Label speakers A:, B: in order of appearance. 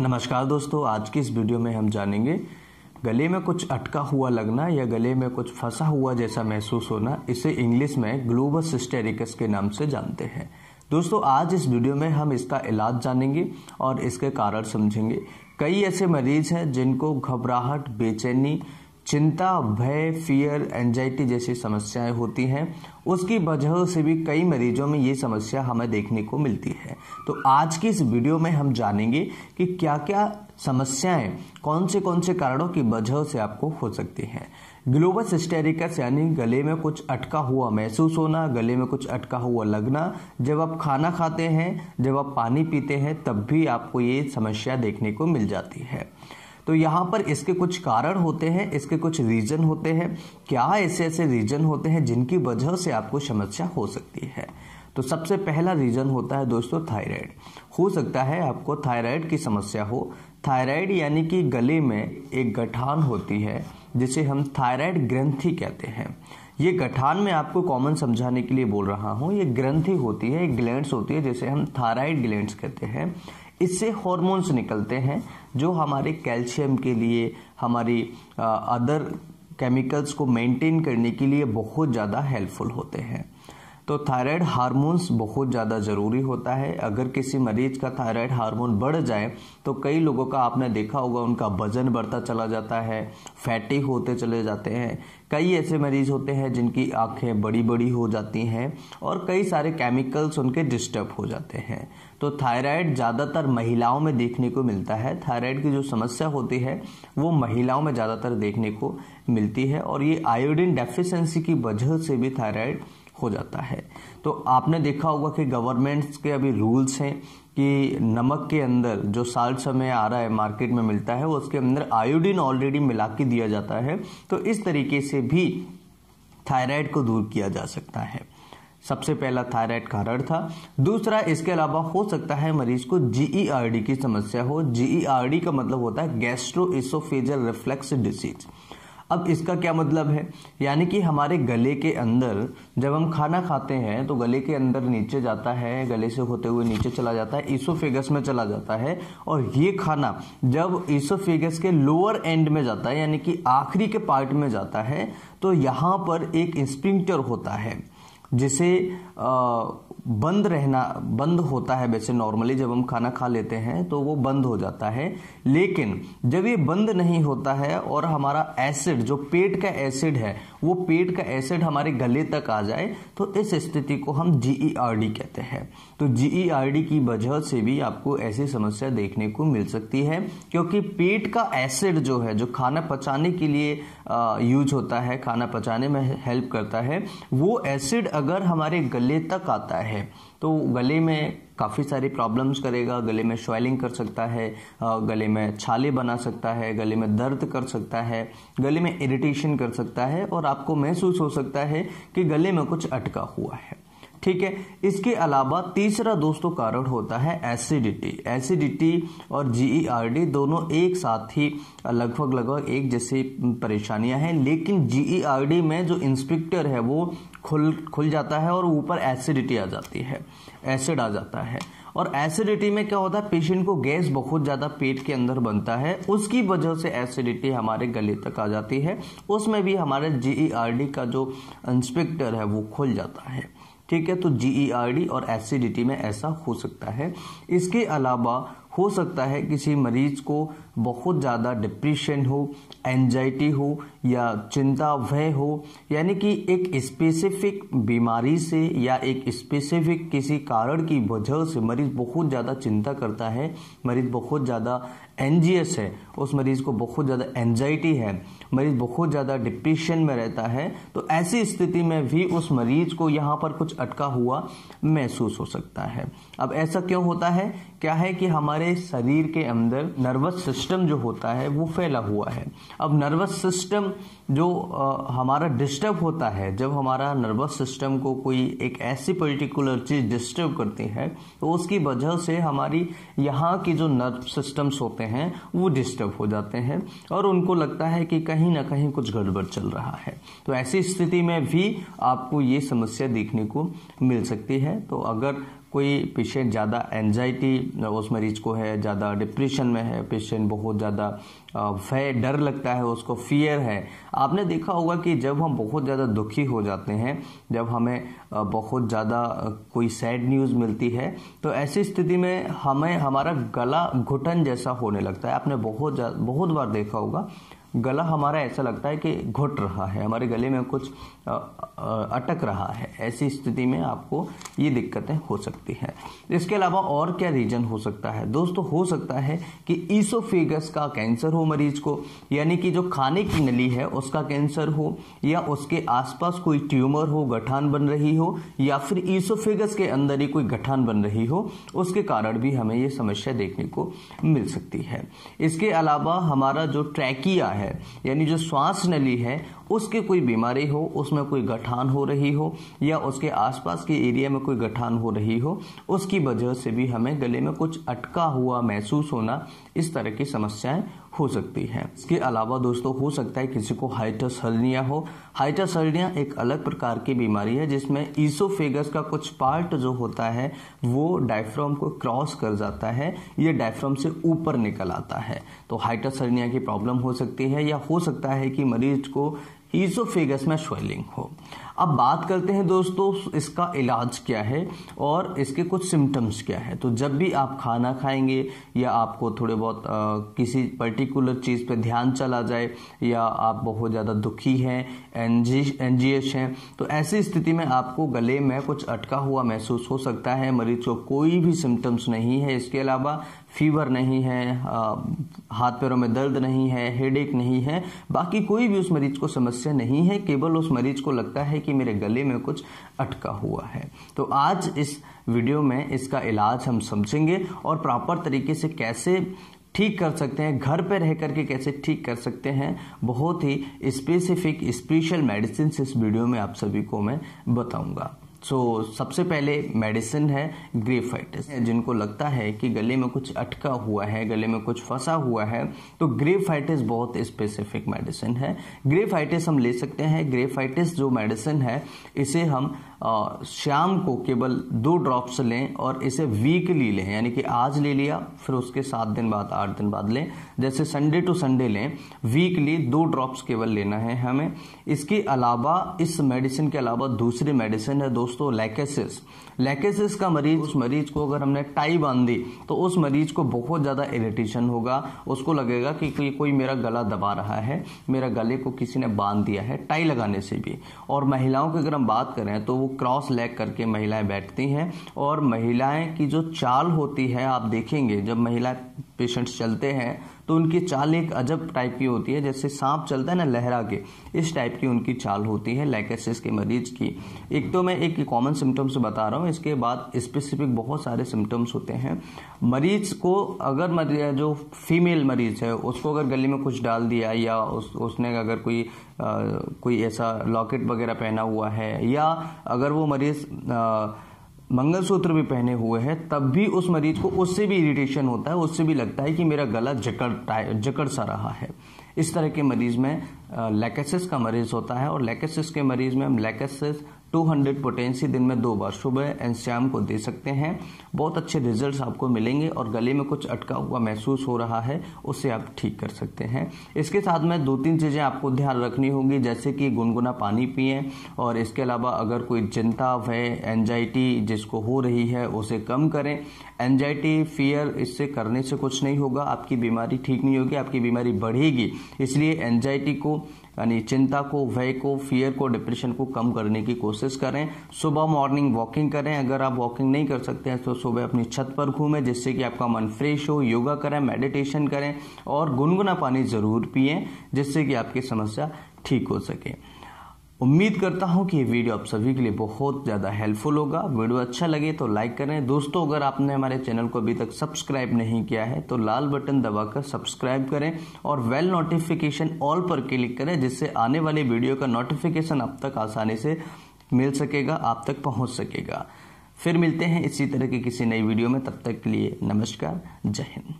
A: नमस्कार दोस्तों, आज की इस वीडियो में हम जानेंगे, गले में कुछ अटका हुआ लगना या गले में कुछ फंसा हुआ जैसा महसूस होना, इसे इंग्लिश में ग्लोबस सिस्टेरिकस के नाम से जानते हैं। दोस्तों, आज इस वीडियो में हम इसका इलाज जानेंगे और इसके कारण समझेंगे। कई ऐसे मरीज़ हैं जिनको घबराहट, बेचैनी चिंता, भय फियर एंजाइटी जैसी समस्याएँ होती हैं। उसकी वजह से भी कई मरीजों में ये समस्या हमें देखने को मिलती है। तो आज की इस वीडियो में हम जानेंगे कि क्या क्या समस्याएँ कौन से कौन से कारणों की वजह से आपको हो सकती हैं। ग्लोबस हिस्टेरिकस यानी गले में कुछ अटका हुआ महसूस होना, गले में कुछ अटका हुआ लगना, जब आप खाना खाते हैं, जब आप पानी पीते हैं, तब भी आपको ये समस्या देखने को मिल जाती है। तो यहाँ पर इसके कुछ कारण होते हैं, इसके कुछ रीजन होते हैं। क्या ऐसे ऐसे रीजन होते हैं जिनकी वजह से आपको समस्या हो सकती है? तो सबसे पहला रीजन होता है दोस्तों थायराइड हो सकता है आपको थायराइड की समस्या हो। थायराइड यानी कि गले में एक गठान होती है, जिसे हम थायराइड ग्रंथि कहते हैं। ये गठान में आपको कॉमन समझाने के लिए बोल रहा हूँ। ये ग्रंथि होती है ग्लैंड्स होती है, जिसे हम थायराइड ग्लैंड्स कहते हैं। इससे हॉर्मोन्स निकलते हैं, जो हमारे कैल्शियम के लिए, हमारी अदर केमिकल्स को मेंटेन करने के लिए बहुत ज़्यादा हेल्पफुल होते हैं। तो थायराइड हार्मोन्स बहुत ज़्यादा ज़रूरी होता है। अगर किसी मरीज़ का थायराइड हार्मोन बढ़ जाए तो कई लोगों का आपने देखा होगा, उनका वज़न बढ़ता चला जाता है फैटी होते चले जाते हैं। कई ऐसे मरीज़ होते हैं जिनकी आँखें बड़ी बड़ी हो जाती हैं और कई सारे केमिकल्स उनके डिस्टर्ब हो जाते हैं। तो थायराइड ज़्यादातर महिलाओं में देखने को मिलता है। थायराइड की जो समस्या होती है, वो महिलाओं में ज़्यादातर देखने को मिलती है और ये आयोडीन डेफिशेंसी की वजह से भी थायराइड हो जाता है। तो आपने देखा होगा कि गवर्नमेंट्स के अभी रूल्स हैं कि नमक के अंदर जो साल्ट समय आ रहा है मार्केट में मिलता है, उसके अंदर आयोडीन ऑलरेडी मिला के दिया जाता है। तो इस तरीके से भी थायराइड को दूर किया जा सकता है। सबसे पहला थायराइड कारण था। दूसरा, इसके अलावा हो सकता है मरीज़ को जीईआरडी की समस्या हो। जीईआरडी का मतलब होता है गैस्ट्रो इसोफेजल रिफ्लेक्स डिसीज अब इसका क्या मतलब है? यानी कि हमारे गले के अंदर, जब हम खाना खाते हैं तो गले के अंदर नीचे जाता है, गले से होते हुए नीचे चला जाता है ईसोफेगस में चला जाता है, और ये खाना जब ईसोफेगस के लोअर एंड में जाता है, यानी कि आखिरी के पार्ट में जाता है तो यहाँ पर एक इंस्पिंक्टर होता है, जिसे बंद रहना, बंद होता है वैसे नॉर्मली जब हम खाना खा लेते हैं तो वो बंद हो जाता है। लेकिन जब ये बंद नहीं होता है और हमारा एसिड जो पेट का एसिड है, वो पेट का एसिड हमारे गले तक आ जाए तो इस स्थिति को हम जीईआरडी कहते हैं। तो जीईआरडी की वजह से भी आपको ऐसी समस्या देखने को मिल सकती है, क्योंकि पेट का एसिड जो है, जो खाना पचाने के लिए यूज़ होता है, खाना पचाने में हेल्प करता है, वो एसिड अगर हमारे गले तक आता है तो गले में काफ़ी सारी प्रॉब्लम्स करेगा, गले में स्वेलिंग कर सकता है गले में छाले बना सकता है, गले में दर्द कर सकता है, गले में इरिटेशन कर सकता है और आपको महसूस हो सकता है कि गले में कुछ अटका हुआ है। ठीक है? इसके अलावा तीसरा दोस्तों कारण होता है एसिडिटी एसिडिटी और जीईआरडी e दोनों एक साथ ही लगभग लगभग एक जैसी परेशानियाँ हैं, लेकिन जीईआरडी e में जो इंस्पेक्टर है वो खुल खुल जाता है और ऊपर एसिडिटी आ जाती है एसिड आ जाता है। और एसिडिटी में क्या होता है? पेशेंट को गैस बहुत ज़्यादा पेट के अंदर बनता है, उसकी वजह से एसिडिटी हमारे गले तक आ जाती है, उसमें भी हमारे जीईआरडी e का जो इंस्पेक्टर है वो खुल जाता है। ठीक है? तो जीईआरडी e और एसिडिटी में ऐसा हो सकता है। इसके अलावा हो सकता है किसी मरीज़ को बहुत ज़्यादा डिप्रेशन हो एंजाइटी हो या चिंता भय हो, यानी कि एक स्पेसिफिक बीमारी से या एक स्पेसिफिक किसी कारण की वजह से मरीज़ बहुत ज़्यादा चिंता करता है, मरीज़ बहुत ज़्यादा एनजीएस है, उस मरीज़ को बहुत ज़्यादा एंजाइटी है, मरीज़ बहुत ज़्यादा डिप्रेशन में रहता है तो ऐसी स्थिति में भी उस मरीज़ को यहाँ पर कुछ अटका हुआ महसूस हो सकता है। अब ऐसा क्यों होता है? क्या है कि हमारे शरीर के अंदर नर्वस सिस्टम जो होता है वो फैला हुआ है। अब नर्वस सिस्टम जो आ, हमारा डिस्टर्ब होता है जब हमारा नर्वस सिस्टम को कोई एक ऐसी पर्टिकुलर चीज़ डिस्टर्ब करती है तो उसकी वजह से हमारी यहाँ की जो नर्व सिस्टम्स होते हैं वो डिस्टर्ब हो जाते हैं और उनको लगता है कि कहीं ना कहीं कुछ गड़बड़ चल रहा है। तो ऐसी स्थिति में भी आपको ये समस्या देखने को मिल सकती है। तो अगर कोई पेशेंट ज़्यादा एनजाइटी उस मरीज़ को है, ज़्यादा डिप्रेशन में है पेशेंट बहुत ज़्यादा भय, डर लगता है, उसको फियर है। आपने देखा होगा कि जब हम बहुत ज़्यादा दुखी हो जाते हैं, जब हमें बहुत ज़्यादा कोई सैड न्यूज़ मिलती है तो ऐसी स्थिति में हमें, हमारा गला घुटन जैसा होने लगता है। आपने बहुत बहुत बार देखा होगा गला हमारा ऐसा लगता है कि घुट रहा है, हमारे गले में कुछ अटक रहा है। ऐसी स्थिति में आपको ये दिक्कतें हो सकती हैं। इसके अलावा और क्या रीजन हो सकता है? दोस्तों, हो सकता है कि ईसोफेगस का कैंसर हो मरीज़ को, यानी कि जो खाने की नली है उसका कैंसर हो, या उसके आसपास कोई ट्यूमर हो, गठान बन रही हो, या फिर ईसोफेगस के अंदर ही कोई गठान बन रही हो, उसके कारण भी हमें ये समस्या देखने को मिल सकती है। इसके अलावा हमारा जो ट्रैकिया है। यानी जो श्वास नली है, उसके कोई बीमारी हो, उसमें कोई गठान हो रही हो, या उसके आसपास के एरिया में कोई गठान हो रही हो, उसकी वजह से भी हमें गले में कुछ अटका हुआ महसूस होना, इस तरह की समस्याएँ हो सकती है। इसके अलावा दोस्तों, हो सकता है किसी को हाइटस हर्निया हो। हाइटस हर्निया एक अलग प्रकार की बीमारी है, जिसमें ईसोफेगस का कुछ पार्ट जो होता है, वो डायफ्राम को क्रॉस कर जाता है, ये डायफ्राम से ऊपर निकल आता है। तो हाइटस हर्निया की प्रॉब्लम हो सकती है या हो सकता है कि मरीज़ को ईसोफेगस में स्वेलिंग हो। अब बात करते हैं दोस्तों इसका इलाज क्या है और इसके कुछ सिम्टम्स क्या है। तो जब भी आप खाना खाएँगे या आपको थोड़े बहुत आ, किसी पर्टिकुलर चीज़ पे ध्यान चला जाए या आप बहुत ज़्यादा दुखी हैं एनजी एनजीएस हैं तो ऐसी स्थिति में आपको गले में कुछ अटका हुआ महसूस हो सकता है मरीज़ को कोई भी सिम्टम्स नहीं है। इसके अलावा फीवर नहीं है हाथ पैरों में दर्द नहीं है हेडेक नहीं है बाकी कोई भी उस मरीज़ को समस्या नहीं है केवल उस मरीज़ को लगता है कि मेरे गले में कुछ अटका हुआ है। तो आज इस वीडियो में इसका इलाज हम समझेंगे और प्रॉपर तरीके से कैसे ठीक कर सकते हैं, घर पर रह करके कैसे ठीक कर सकते हैं, बहुत ही स्पेसिफिक स्पेशल मेडिसिन इस वीडियो में आप सभी को मैं बताऊँगा। सो so, सबसे पहले मेडिसिन है ग्रेफाइटिस जिनको लगता है कि गले में कुछ अटका हुआ है गले में कुछ फंसा हुआ है तो ग्रेफाइटिस बहुत स्पेसिफिक मेडिसिन है. ग्रेफाइटिस हम ले सकते हैं. ग्रेफाइटिस जो मेडिसिन है इसे हम शाम को केवल दो ड्रॉप्स लें और इसे वीकली लें, यानी कि आज ले लिया, फिर उसके सात दिन बाद, आठ दिन बाद लें। जैसे संडे टू संडे लें वीकली दो ड्रॉप्स केवल लेना है हमें। इसके अलावा, इस मेडिसिन के अलावा दूसरी मेडिसिन है दोस्तों लैकेसिस लैकेसिस का मरीज़, उस मरीज़ को अगर हमने टाई बाँध दी तो उस मरीज़ को बहुत ज़्यादा इरिटेशन होगा। उसको लगेगा कि कोई मेरा गला दबा रहा है, मेरा गले को किसी ने बाँध दिया है, टाई लगाने से भी। और महिलाओं की अगर हम बात करें तो वो क्रॉस लेग करके महिलाएँ बैठती हैं और महिलाएँ की जो चाल होती है, आप देखेंगे, जब महिला पेशेंट्स चलते हैं तो उनकी चाल एक अजब टाइप की होती है जैसे सांप चलता है ना लहरा के इस टाइप की उनकी चाल होती है लाइकेसिस के मरीज़ की। एक तो मैं एक कॉमन सिम्टम्स बता रहा हूँ इसके बाद स्पेसिफिक बहुत सारे सिम्टम्स होते हैं। मरीज़ को अगर मरीज़ जो फीमेल मरीज़ है उसको अगर गले में कुछ डाल दिया या उस, उसने अगर कोई आ, कोई ऐसा लॉकेट वगैरह पहना हुआ है या अगर वो मरीज़ मंगलसूत्र भी पहने हुए हैं, तब भी उस मरीज़ को उससे भी इरिटेशन होता है, उससे भी लगता है कि मेरा गला जकड़ जकड़ सा रहा है। इस तरह के मरीज़ में लेकेसिस का मरीज़ होता है और लेकेसिस के मरीज़ में हम लैकेसिस 200 पोटेंसी दिन में दो बार सुबह एंड शाम को दे सकते हैं। बहुत अच्छे रिजल्ट्स आपको मिलेंगे और गले में कुछ अटका हुआ महसूस हो रहा है, उसे आप ठीक कर सकते हैं। इसके साथ में दो तीन चीज़ें आपको ध्यान रखनी होगी, जैसे कि गुनगुना पानी पिए और इसके अलावा अगर कोई चिंता, भय एंजाइटी जिसको हो रही है, उसे कम करें। एंजाइटी फियर इससे करने से कुछ नहीं होगा। आपकी बीमारी ठीक नहीं होगी, आपकी बीमारी बढ़ेगी। इसलिए एनजाइटी को यानी चिंता को, भय को फियर को डिप्रेशन को कम करने की कोशिश करें। सुबह मॉर्निंग वॉकिंग करें। अगर आप वॉकिंग नहीं कर सकते हैं तो सुबह अपनी छत पर घूमें, जिससे कि आपका मन फ्रेश हो। योगा करें मेडिटेशन करें और गुनगुना पानी ज़रूर पिए, जिससे कि आपकी समस्या ठीक हो सके। उम्मीद करता हूँ कि ये वीडियो आप सभी के लिए बहुत ज़्यादा हेल्पफुल होगा। वीडियो अच्छा लगे तो लाइक करें। दोस्तों, अगर आपने हमारे चैनल को अभी तक सब्सक्राइब नहीं किया है तो लाल बटन दबाकर सब्सक्राइब करें और वेल नोटिफिकेशन ऑल पर क्लिक करें, जिससे आने वाले वीडियो का नोटिफिकेशन आप तक आसानी से मिल सकेगा, आप तक पहुँच सकेगा। फिर मिलते हैं इसी तरह की किसी नई वीडियो में। तब तक के लिए नमस्कार। जय हिंद।